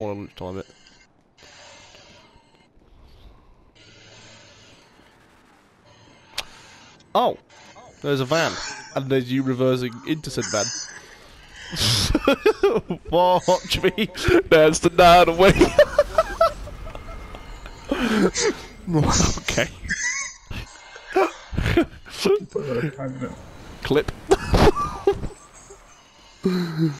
it. Oh, there's a van, and there's you reversing into said van. Watch me dance the night away. okay. Clip.